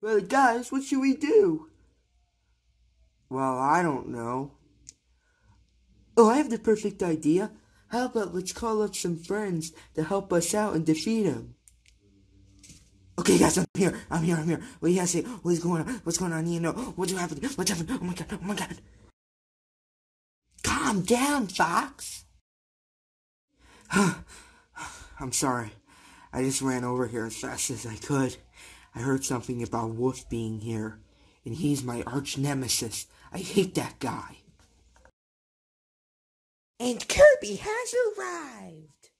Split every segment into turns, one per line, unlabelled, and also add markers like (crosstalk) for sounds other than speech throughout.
Well, guys, what should we do? Well, I don't know. Oh, I have the perfect idea. How about let's call up some friends to help us out and defeat him? Okay, guys, I'm here. I'm here. I'm here. What do you guys say? What is going on? What's going on? You know, what's happening? What's happening? Oh my god! Oh my god! Calm down, Fox. (sighs) I'm sorry. I just ran over here as fast as I could. I heard something about Wolf being here, and he's my arch nemesis. I hate that guy. And Kirby has arrived.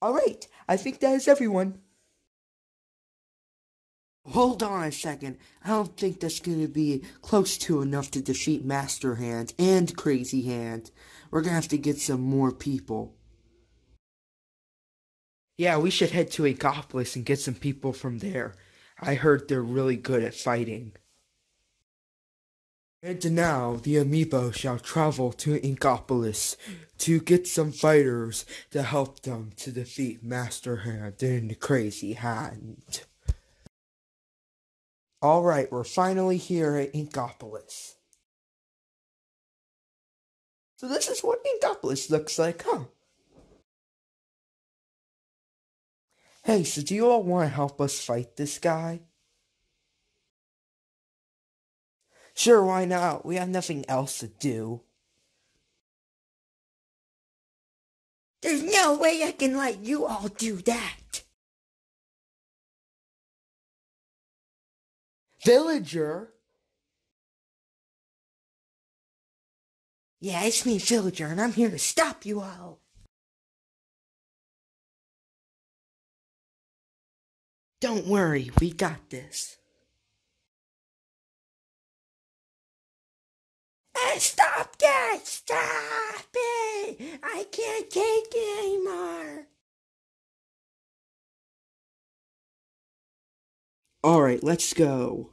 All right, I think that is everyone. Hold on a second. I don't think that's going to be close to enough to defeat Master Hand and Crazy Hand. We're going to have to get some more people. Yeah, we should head to Inkopolis and get some people from there. I heard they're really good at fighting. And now the amiibo shall travel to Inkopolis to get some fighters to help them to defeat Master Hand and Crazy Hand. Alright, we're finally here at Inkopolis. So this is what Inkopolis looks like, huh? Hey, so do you all want to help us fight this guy? Sure, why not? We have nothing else to do. There's no way I can let you all do that. Villager? Yeah, it's me, Villager, and I'm here to stop you all. Don't worry, we got this. Hey, stop that! Stop it! I can't take it anymore. Alright, let's go.